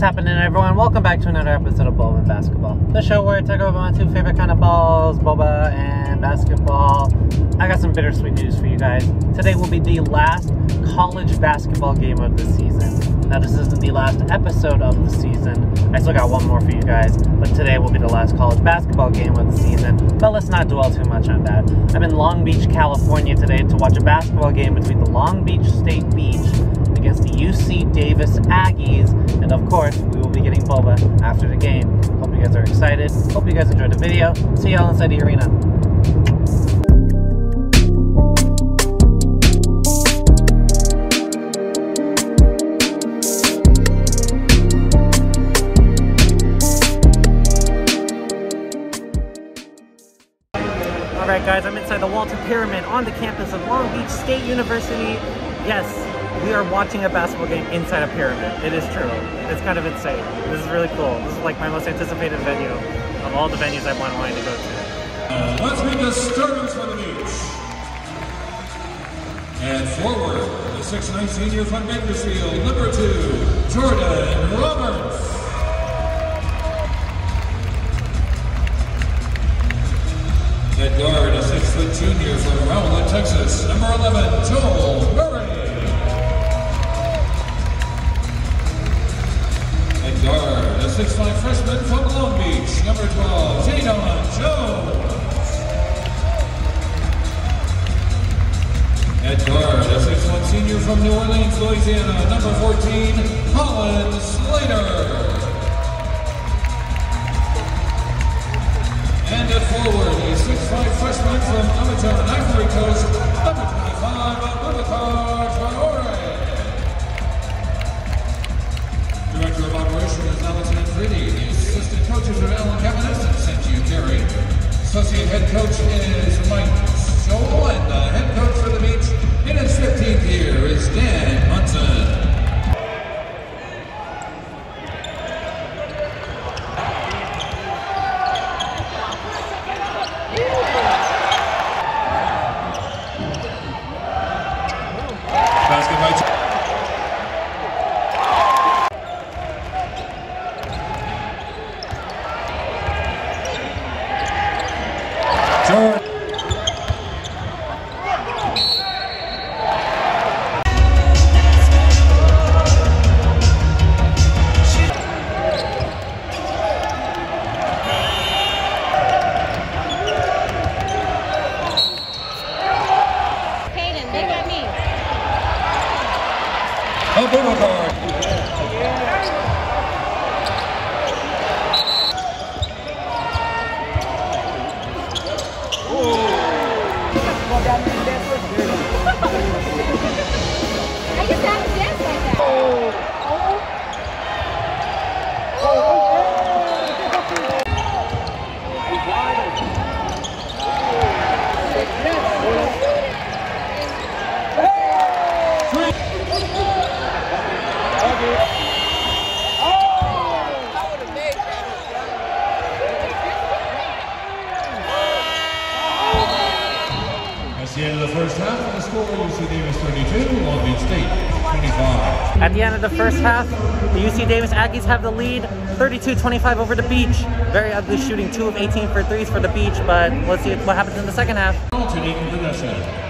What's happening, everyone? Welcome back to another episode of Boba and Basketball, the show where I talk about my two favorite kind of balls, Boba and basketball. I got some bittersweet news for you guys. Today will be the last college basketball game of the season. Now, this isn't the last episode of the season. I still got one more for you guys, but today will be the last college basketball game of the season. But let's not dwell too much on that. I'm in Long Beach, California today to watch a basketball game between the Long Beach State Beach against the UC Davis Aggies. And of course, we will be getting Boba after the game. Hope you guys are excited. Hope you guys enjoyed the video. See y'all inside the arena. Alright guys, I'm inside the Walter Pyramid on the campus of Long Beach State University. Yes, we are watching a basketball game inside a pyramid. It is true. It's kind of insane. This is really cool. This is like my most anticipated venue of all the venues I've been wanting to go to. Uh, let's meet the starters for the beach. And forward, the 6'9 senior from Bakersfield, number two, Jordan Roberts. At guard, a 6 foot junior from Rowlett, Texas, number 11, Joel Murray. 6'5 freshman from Long Beach, number 12, Jadon Jones. At guard, a 6'1 senior from New Orleans, Louisiana, number 14, Colin Slater. And at forward, a 6'5 freshman from Abidjan, Ivory Coast, number 25, Aboubacar Jordan. Hayden, look at me. Aboubacar. I UC Davis 32, Long Beach State 25. At the end of the first half, the UC Davis Aggies have the lead 32-25 over the beach. Very ugly shooting, 2 of 18 for threes for the beach, but let's see what happens in the second half. Alternating possession.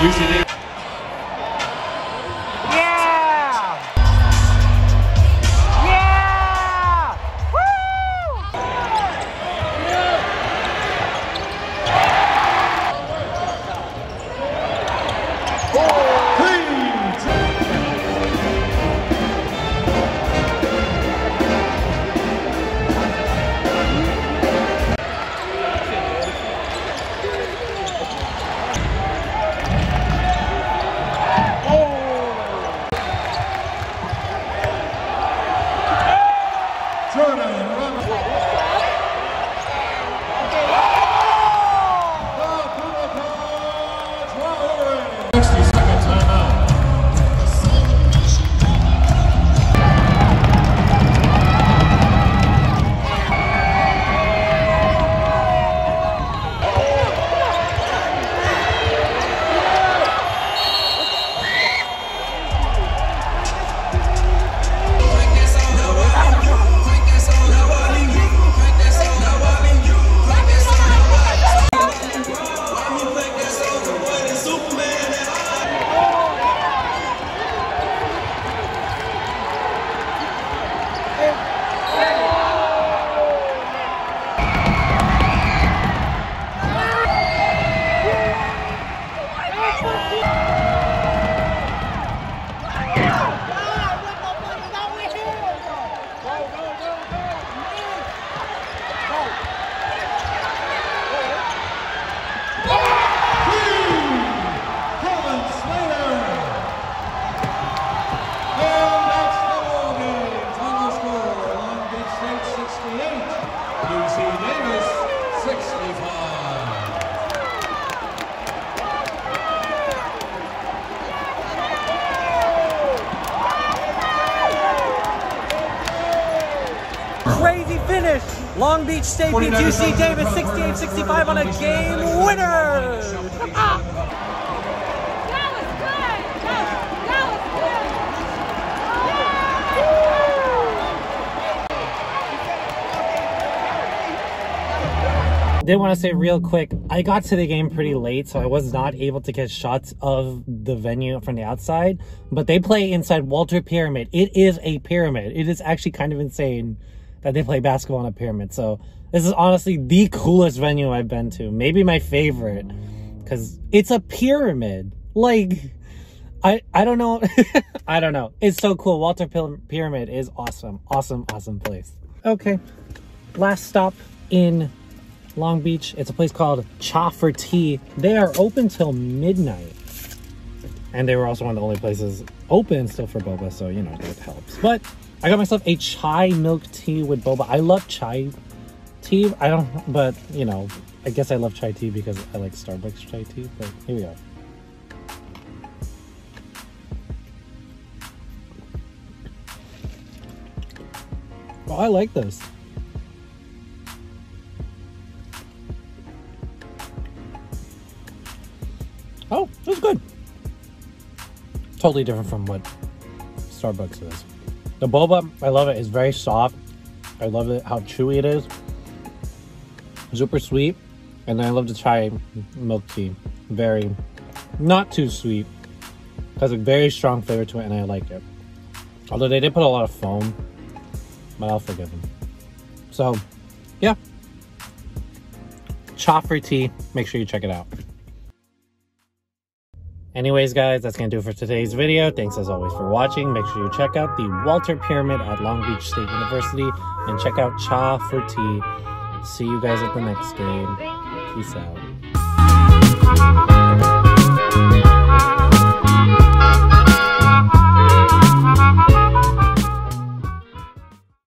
UC Long Beach State beats UC Davis 68-65 on a game winner! That was good. That, that was good. Did want to say real quick, I got to the game pretty late, so I was not able to get shots of the venue from the outside. But they play inside Walter Pyramid. It is a pyramid. It is actually kind of insane that they play basketball on a pyramid. So this is honestly the coolest venue I've been to. Maybe my favorite. Because it's a pyramid. Like, I, I don't know. I don't know. It's so cool. Walter Py- Pyramid is awesome. Awesome, awesome place. Okay. Last stop in Long Beach. It's a place called Cha for Tea. They are open till midnight. And they were also one of the only places open still for boba, so you know, that helps. But I got myself a chai milk tea with boba. I love chai tea. I don't, but you know, I guess I love chai tea because I like Starbucks chai tea. But here we go. Oh, I like this. Oh, it was good. Totally different from what Starbucks is. The boba, I love it. It's very soft. I love it how chewy it is. Super sweet. And I love the chai milk tea. Very, not too sweet. Has a very strong flavor to it and I like it. Although they did put a lot of foam, but I'll forgive them. So, yeah. Cha tea. Make sure you check it out. Anyways, guys, that's going to do it for today's video. Thanks as always for watching. Make sure you check out the Walter Pyramid at Long Beach State University and check out Cha for Tea. See you guys at the next game. Peace out.